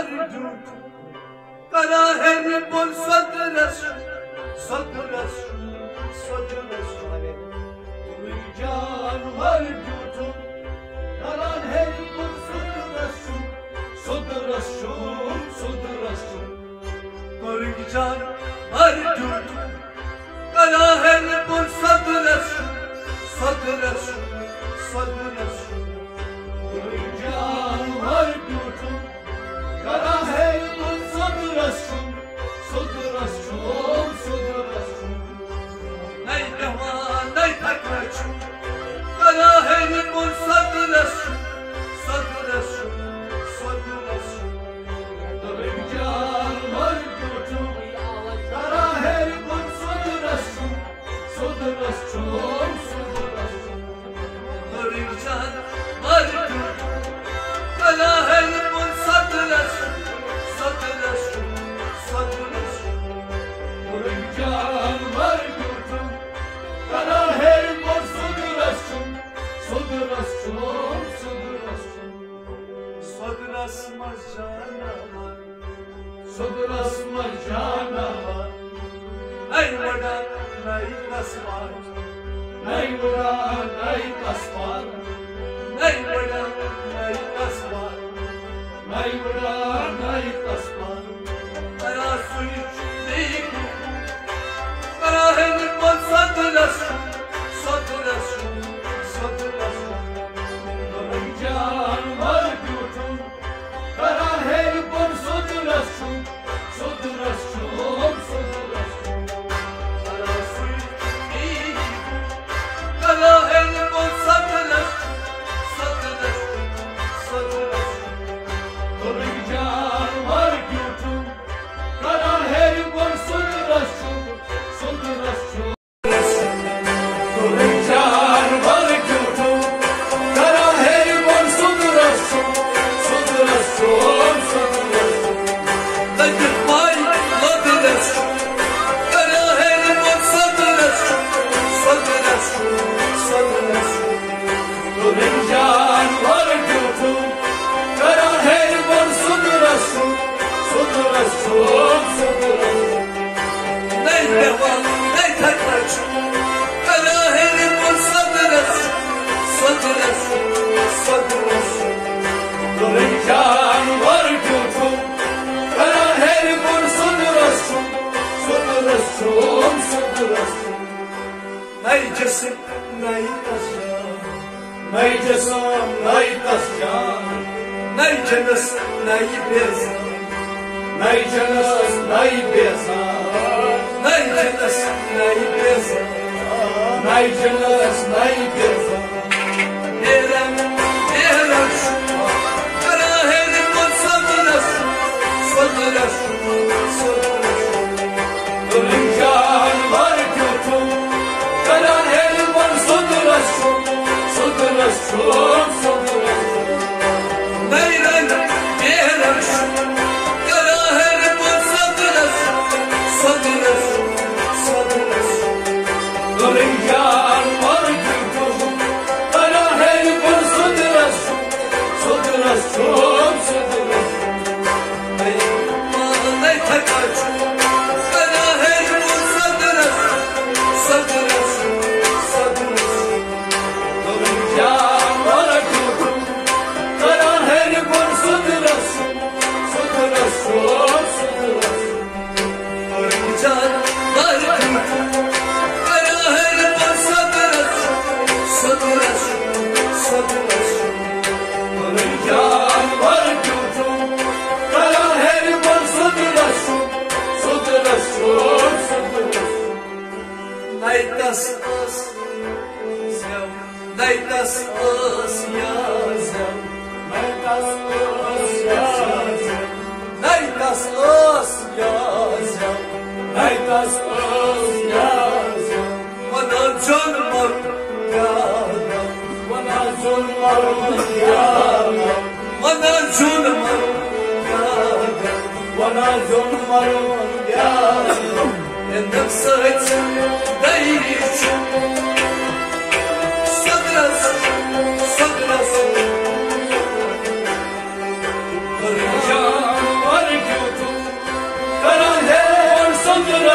पर झूठ करा है रे बोल सदरस सदरस सदरस अरे तुम जान हर झूठ करा है रे बोल सदरस सदरस सदरस कर जान हर झूठ करा है रे बोल सदरस सदरस सदरस です。Sadras çok sadras Sadras majana. Sadras majana. Nay vada nay kasman Nay vada nay kasman Nay vada nay kasman Nay جسم نہیں تسیا نہیں جسم نہیں تسیا نہیں جنس نہیں بیزا نہیں جنس نہیں بیزا نہیں جنس نہیں بیزا نہیں جنس نہیں بیزا tas os yazam Ay tas os yazam Bana can var yanam Bana can var yanam Bana can var yanam Bana can var yanam Endem saat değil Sagras, sagras, sagras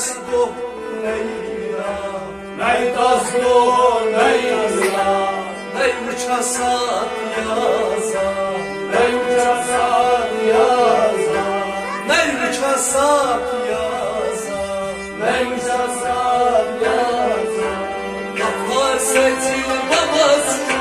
تسكو ليلا ناي تسكو ليلا ناي مچاسات يازا ناي مچاسات يازا ناي مچاسات يازا ناي مچاسات يازا Kaplar seti babası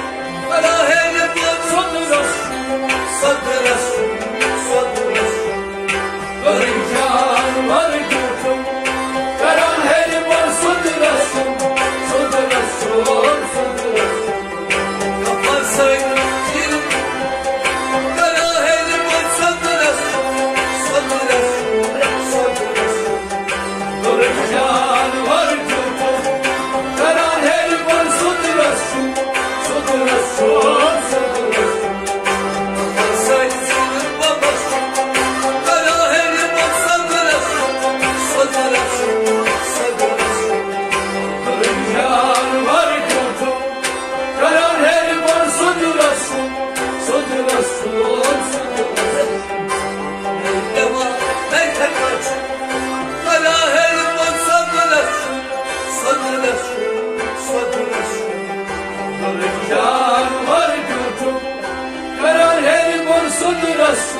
Yes.